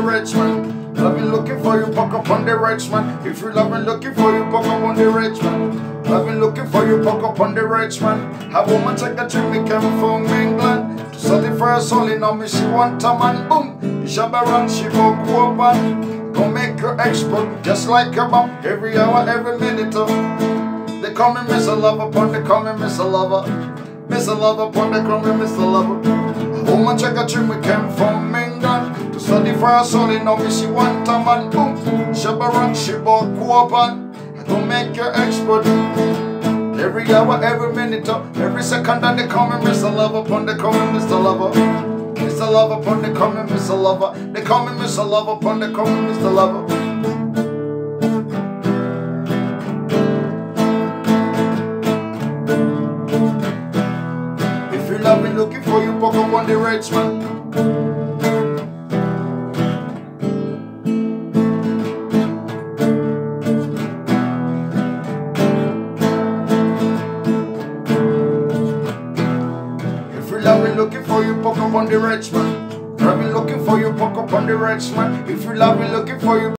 rich man. I've been looking for you, buck up on the rich man. If you love me, looking for you, buck up on the rich man. I've been looking for you, buck up on the rich man. A woman take a trip, me came from England. To satisfy her soul, in me she want a man. Boom, shabba run, she go open. Gonna make her expert, just like a bomb. Every hour, every minute. Uh. They call me Mr. Lover, but they call me Mr. Lover. Mr. Lover, they call me Mr. Lover. A woman check a trip, we came from England. To study for her soul, you know me, she want a man. Boom, shabba run, she open. I don't make her expert. Every hour, every minute, uh, every second, and they call me Mr. Lover, upon call me Mr. Lover. Mr. Lover, upon they call me Mr. Lover. They call me Mr. Lover, upon they call me Mr. Lover. If you love me, looking for you, buck up on the rich man. If you love me, looking for you, buck up on the rich man. I've been looking for you, buck up on the rich man. If you love me, looking for you.